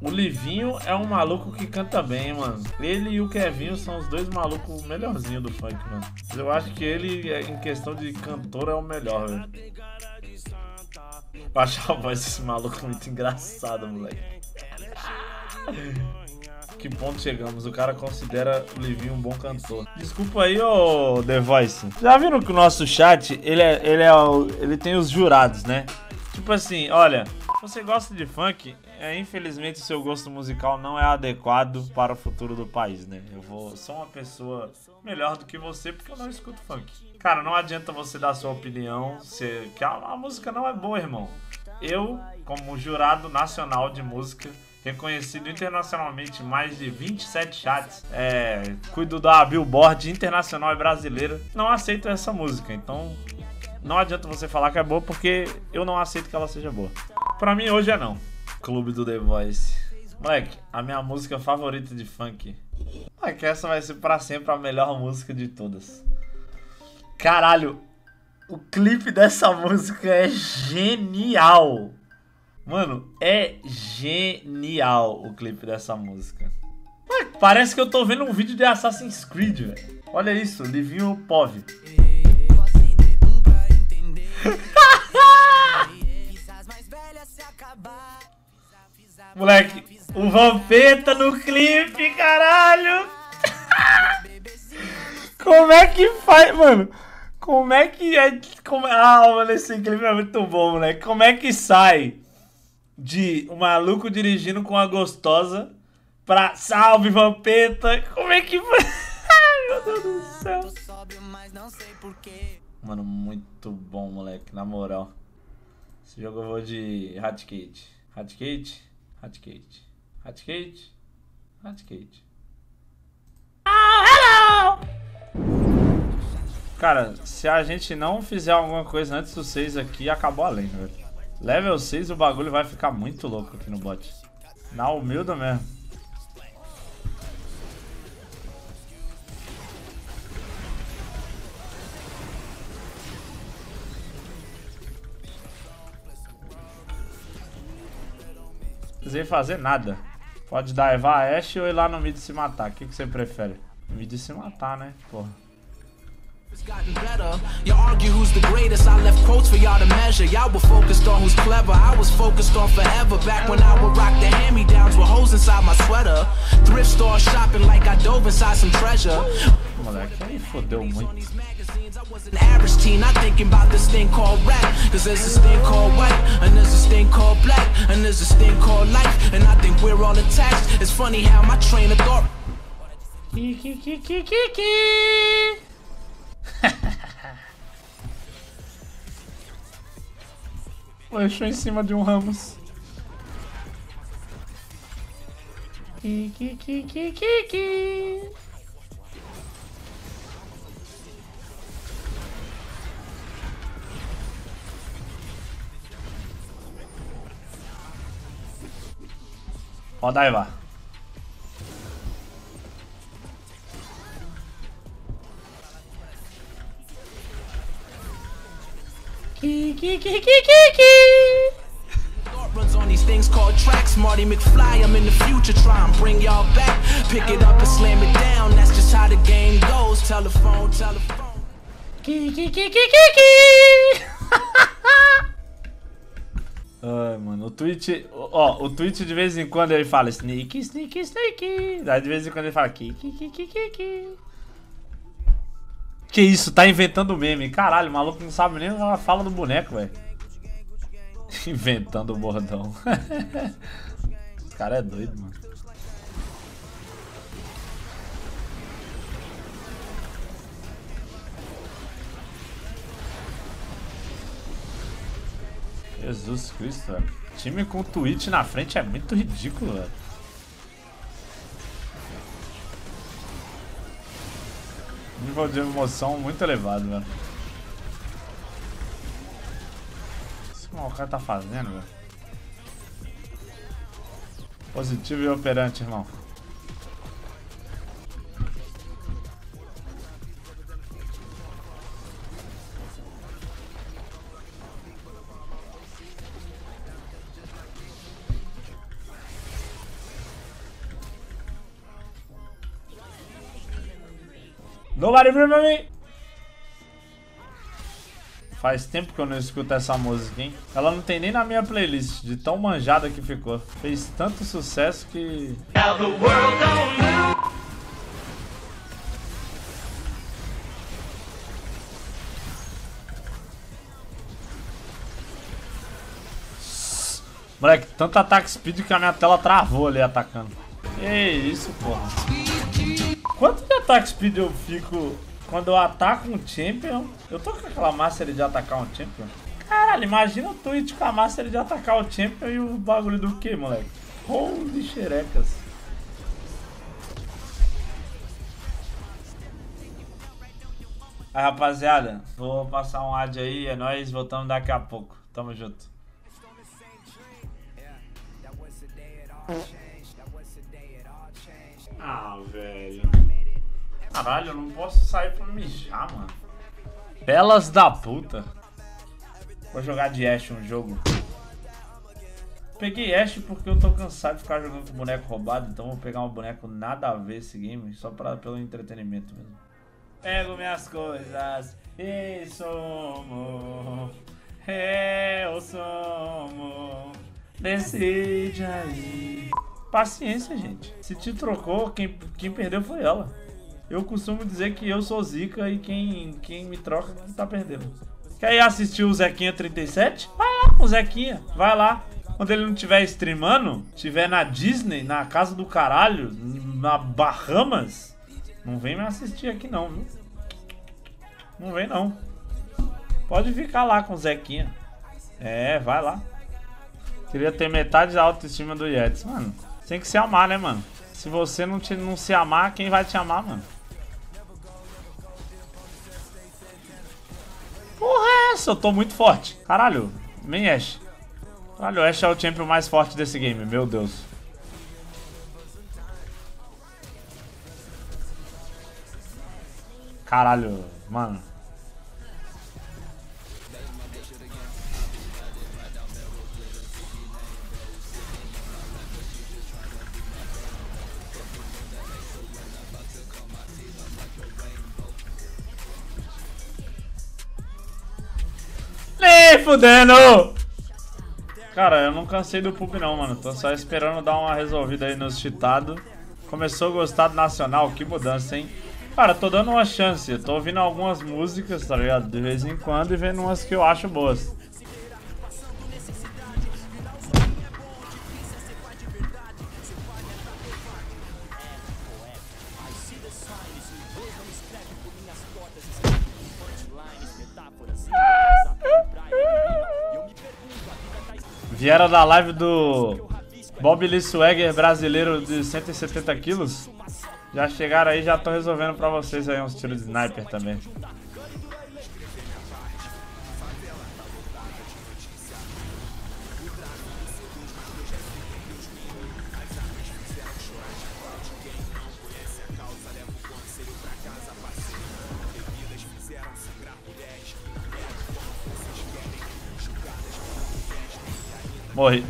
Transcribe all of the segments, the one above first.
O Livinho é um maluco que canta bem, mano. Ele e o Kevinho são os dois malucos melhorzinhos do funk, mano. Eu acho que ele, em questão de cantor, é o melhor, velho. Eu acho a voz desse maluco muito engraçada, moleque. Que ponto chegamos? O cara considera o Livinho um bom cantor. Desculpa aí, ô The Voice. Já viram que o nosso chat, ele, é, ele, é, ele tem os jurados, né? Tipo assim, olha, você gosta de funk, é, infelizmente o seu gosto musical não é adequado para o futuro do país, né? Eu vou sou uma pessoa melhor do que você porque eu não escuto funk. Cara, não adianta você dar sua opinião, se, que a, a música não é boa, irmão. Eu, como jurado nacional de música, reconhecido internacionalmente mais de 27 chats, é, cuido da Billboard internacional e brasileira, não aceito essa música. Então, não adianta você falar que é boa porque eu não aceito que ela seja boa. Pra mim, hoje é não. Clube do The Voice. Moleque, a minha música favorita de funk. Moleque, essa vai ser pra sempre a melhor música de todas. Caralho, o clipe dessa música é genial. Mano, é genial o clipe dessa música. Parece que eu tô vendo um vídeo de Assassin's Creed, velho. Olha isso, Livinho Pov. Moleque, o Vampeta no clipe, caralho! Como é que faz, mano? Como é que é. Como... Ah, mano, esse clipe é muito bom, moleque. Como é que sai de um maluco dirigindo com uma gostosa pra salve Vampeta? Como é que? Ai, meu Deus do céu. Mano, muito bom, moleque, na moral. Esse jogo eu vou de Hatkate. Hatkate? Hatkate. Hatkate? Hatkate. Oh, hello! Cara, se a gente não fizer alguma coisa antes do 6 aqui, acabou a lane, velho. Level 6 o bagulho vai ficar muito louco aqui no bot. Na humilda mesmo. Precisei fazer nada. Pode dar Eva Ash ou ir lá no mid se matar. O que, que você prefere? Mid se matar, né? Porra. It's gotten better. You argue who's the greatest. I left quotes for y'all to measure. Y'all were focused on who's clever. I was focused on forever. Back when I would rock the hand me downs with holes inside my sweater. Thrift store shopping like I dove inside some treasure. Moleque, aí fodeu muito. Average teen, not thinking about this thing called rap. Cause there's this thing called white, and there's this thing called black, and there's this thing called life. And I think we're all attached. It's funny how my train of thought. Kiki, kiki, kiki. Deixou em cima de um Ramos. キキキキキキだいわキキキキキキ。Things called tracks. Marty McFly, I'm in the future, try and bring y'all back. Pick it up and slam it down. That's just how the game goes. Telephone, telephone. Kiki, kiki, kiki. Ai, mano, o Twitch. Ó, o Twitch de vez em quando ele fala sneak, sneak, sneak. Daí de vez em quando ele fala kiki, kiki, kiki. Que isso, tá inventando meme. Caralho, o maluco não sabe nem a fala do boneco, velho. Inventando o bordão. Esse cara é doido, mano. Jesus Cristo, velho. Time com Twitch na frente é muito ridículo, velho. Nível de emoção muito elevado, velho. cara tá fazendo, velho? Positivo e operante, irmão. Nobody remember me? Faz tempo que eu não escuto essa música, hein? Ela não tem nem na minha playlist, de tão manjada que ficou. Fez tanto sucesso que... Moleque, tanto ataque speed que a minha tela travou ali atacando. Que isso, porra. Quanto de ataque speed eu fico quando eu ataco um champion, eu tô com aquela master de atacar um champion. Caralho, imagina o Twitch com a master de atacar o champion e o bagulho do que, moleque? Holy xerecas. Aí, rapaziada, vou passar um ad aí, é nóis, voltamos daqui a pouco. Tamo junto. Ah, velho. Caralho, eu não posso sair pra mijar, mano. Belas da puta. Vou jogar de Ash um jogo. Peguei Ash porque eu tô cansado de ficar jogando com boneco roubado, então vou pegar um boneco nada a ver esse game, só pra, pelo entretenimento mesmo. Pego minhas coisas e somo, eu somo, decide aí. Paciência, gente. Se te trocou, quem, quem perdeu foi ela. Eu costumo dizer que eu sou zica e quem, quem me troca tá perdendo. Quer ir assistir o Zequinha 37? Vai lá com o Zequinha, vai lá. Quando ele não estiver streamando, estiver na Disney, na casa do caralho, na Bahamas, não vem me assistir aqui não, viu? Não vem não. Pode ficar lá com o Zequinha. É, vai lá. Queria ter metade da autoestima do Yetis, mano. Tem que se amar, né, mano? Se você não, te, não se amar, quem vai te amar, mano? É essa? Eu tô muito forte. Caralho, main Ash. Caralho, Ash é o champion mais forte desse game, meu Deus. Caralho, mano. Fudendo! Cara, eu não cansei do pub não, mano. Tô só esperando dar uma resolvida aí nos cheatados. Começou a gostar do Nacional, que mudança, hein? Cara, tô dando uma chance. Eu tô ouvindo algumas músicas, tá ligado? De vez em quando e vendo umas que eu acho boas. Vieram da live do Bob Lee Swagger brasileiro de 170 quilos. Já chegaram aí, já tô resolvendo pra vocês aí uns tiros de sniper também. Morri.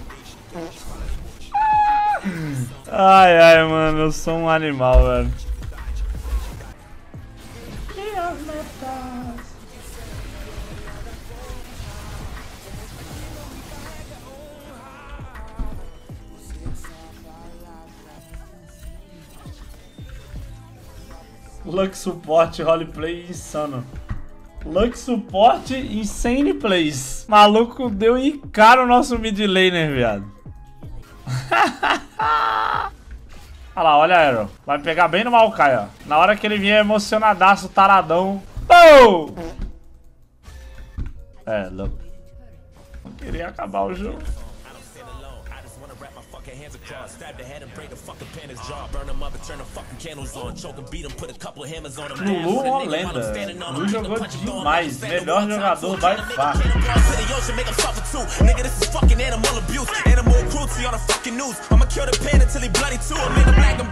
Ai, ai, mano, eu sou um animal, velho. Luck Support Roleplay insano. Luck Support Insane Plays. Maluco deu em cara o nosso mid laner, viado. olha lá, olha Arrow. Vai pegar bem no Maokai, ó. Na hora que ele vier emocionadaço, taradão. Oh! É, louco. Não queria acabar o jogo. Hands across. Stab the head and break the fucking panda's jaw. Burn them up and turn the fucking candles on. Choke and beat him, put a couple hammers on him. Lulu uma lenda. Lulu jogou demais. Melhor jogador by far. Nigga, this is fucking animal abuse. Animal cruelty on the fucking news. I'ma kill the panda till he bloody too. I'm in the black and